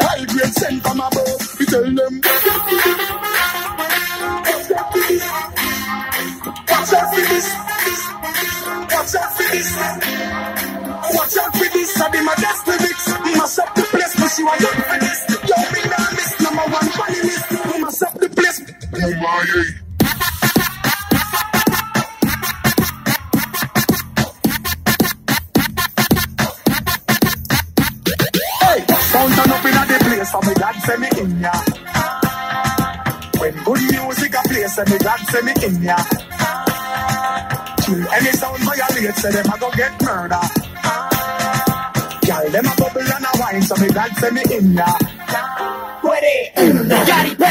high grade sent from above. We tell them. Watch out for this. Watch out for this. Watch out for this. Watch out for this. I be my best lyrics. Mash up the place, but she watch out for this. Yo, big man, miss number one funny list. Mash up the place. Oh my. Place, so me glad say me in ya. When good music a play, say me glad say me in ya. Kill any sound violate, say them a go get murder. Girl, them a bubble and a wine, so me glad say me in ya. Ready. Got it.